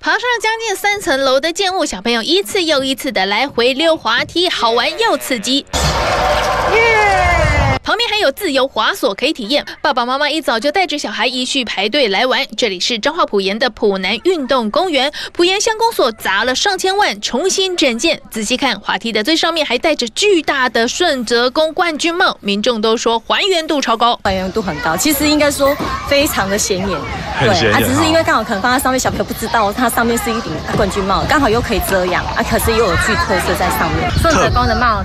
爬上将近三层楼的建物，小朋友一次又一次的来回溜滑梯，好玩又刺激。旁边还有自由滑索可以体验，爸爸妈妈一早就带着小孩一去排队来玩。这里是彰化埔盐的埔南运动公园，埔盐乡公所砸了上千万重新整建。仔细看，滑梯的最上面还戴着巨大的顺泽宫冠军帽，民众都说还原度超高，还原度很高。其实应该说非常的显眼，对，啊，只是因为刚好可能放在上面，小朋友不知道它上面是一顶冠军帽，刚好又可以遮阳啊，可是又有具特色在上面，顺泽宫的帽。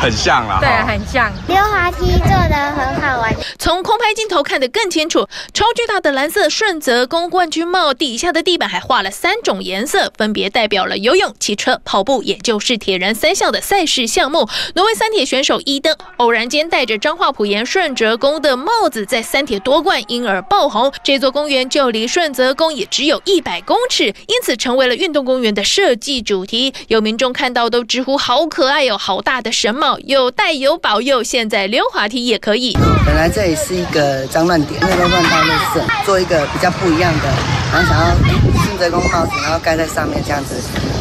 很像啦，对，很像。溜滑梯做的很好玩，从空拍镜头看得更清楚。超巨大的蓝色顺泽宫冠军帽底下的地板还画了三种颜色，分别代表了游泳、骑车、跑步，也就是铁人三项的赛事项目。挪威三铁选手伊登偶然间戴着彰化普盐顺泽宫的帽子，在三铁夺冠，因而爆红。这座公园就离顺泽宫也只有一百公尺，因此成为了运动公园的设计主题。有民众看到都直呼好可爱哟，好大的神帽！有带有保佑，现在溜滑梯也可以。本来这里是一个脏乱点，那个乱倒垃圾，做一个比较不一样的，然后想要新泽公帽子，然后盖在上面这样子，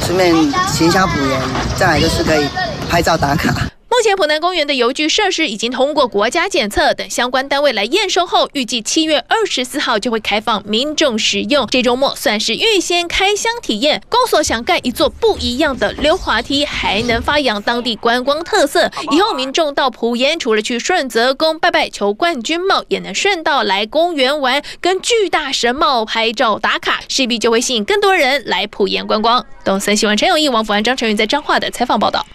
顺便行销补员，再来就是可以拍照打卡。目前，浦南公园的游具设施已经通过国家检测等相关单位来验收后，预计七月二十四号就会开放民众使用。这周末算是预先开箱体验。公所想盖一座不一样的溜滑梯，还能发扬当地观光特色。以后民众到浦沿，除了去顺泽宫拜拜求冠军帽，也能顺道来公园玩，跟巨大神帽拍照打卡，势必就会吸引更多人来浦沿观光。东森新闻陈永义、王福安、张成云在彰化的采访报道。